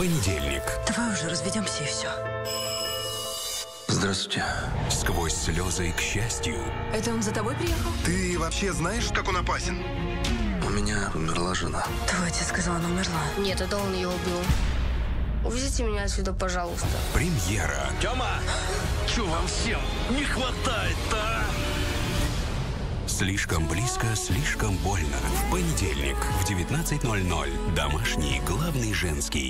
Понедельник. Давай уже разведемся и все. Здравствуйте. Сквозь слезы к счастью. Это он за тобой приехал? Ты вообще знаешь, как он опасен? У меня умерла жена. Твой отец сказал, она умерла. Нет, это он ее убил. Увезите меня отсюда, пожалуйста. Премьера. Тёма, чё вам всем не хватает-то, а? Слишком близко, слишком больно. В понедельник в 19.00. Домашний главный женский.